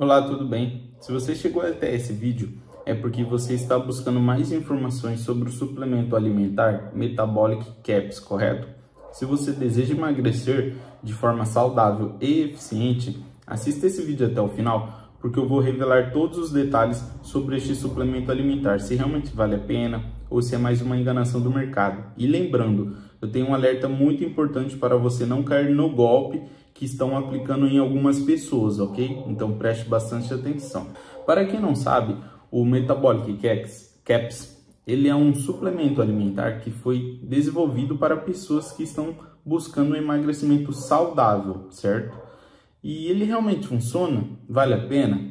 Olá, tudo bem? Se você chegou até esse vídeo, é porque você está buscando mais informações sobre o suplemento alimentar Metabolic Caps, correto? Se você deseja emagrecer de forma saudável e eficiente, assista esse vídeo até o final, porque eu vou revelar todos os detalhes sobre este suplemento alimentar, se realmente vale a pena ou se é mais uma enganação do mercado. E lembrando, eu tenho um alerta muito importante para você não cair no golpe que estão aplicando em algumas pessoas, ok? Então preste bastante atenção. Para quem não sabe, o Metabolic Caps, ele é um suplemento alimentar que foi desenvolvido para pessoas que estão buscando um emagrecimento saudável, certo? E ele realmente funciona? Vale a pena?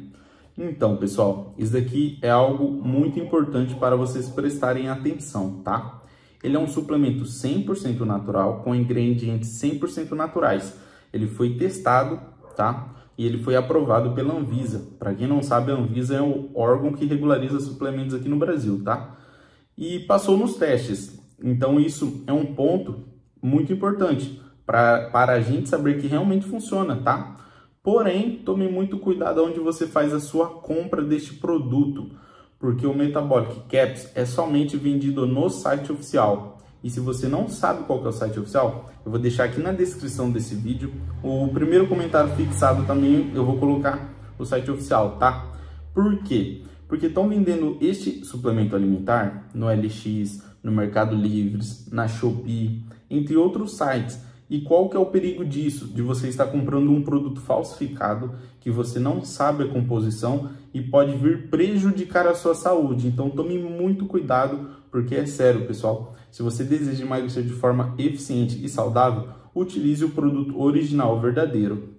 Então, pessoal, isso daqui é algo muito importante para vocês prestarem atenção, tá? Ele é um suplemento 100% natural com ingredientes 100% naturais ele foi testado, tá? E ele foi aprovado pela Anvisa. Para quem não sabe, a Anvisa é o órgão que regulariza suplementos aqui no Brasil, tá? E passou nos testes. Então isso é um ponto muito importante pra, para a gente saber que realmente funciona, tá? Porém, tome muito cuidado onde você faz a sua compra deste produto, porque o Metabolic Caps é somente vendido no site oficial. E se você não sabe qual é o site oficial, eu vou deixar aqui na descrição desse vídeo. O primeiro comentário fixado também eu vou colocar o site oficial, tá? Por quê? Porque estão vendendo este suplemento alimentar no LX, no Mercado Livres, na Shopee, entre outros sites. E qual que é o perigo disso? De você estar comprando um produto falsificado que você não sabe a composição e pode vir prejudicar a sua saúde. Então tome muito cuidado porque é sério, pessoal. Se você deseja emagrecer de forma eficiente e saudável, utilize o produto original verdadeiro.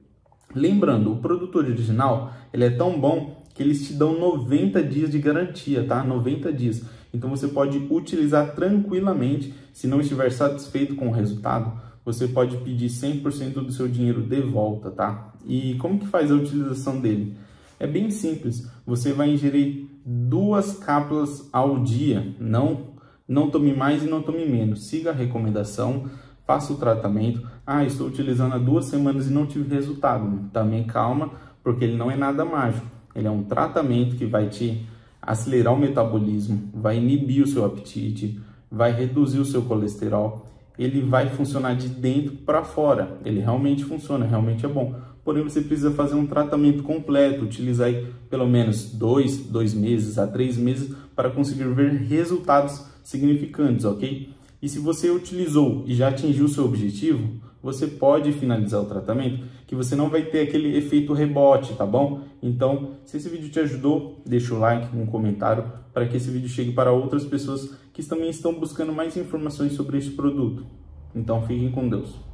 Lembrando, o produto original ele é tão bom que eles te dão 90 dias de garantia, tá? 90 dias. Então você pode utilizar tranquilamente. Se não estiver satisfeito com o resultado, você pode pedir 100% do seu dinheiro de volta, tá? E como que faz a utilização dele? É bem simples. Você vai ingerir duas cápsulas ao dia. Não, não tome mais e não tome menos. Siga a recomendação, faça o tratamento. Ah, estou utilizando há duas semanas e não tive resultado. Também calma, porque ele não é nada mágico. Ele é um tratamento que vai te acelerar o metabolismo, vai inibir o seu apetite, vai reduzir o seu colesterol. Ele vai funcionar de dentro para fora. Ele realmente funciona, realmente é bom porém você precisa fazer um tratamento completo, utilizar aí pelo menos dois, dois meses a três meses para conseguir ver resultados significantes, ok? E se você utilizou e já atingiu o seu objetivo, você pode finalizar o tratamento, que você não vai ter aquele efeito rebote, tá bom? Então, se esse vídeo te ajudou, deixa o like, um comentário, para que esse vídeo chegue para outras pessoas que também estão buscando mais informações sobre este produto. Então, fiquem com Deus.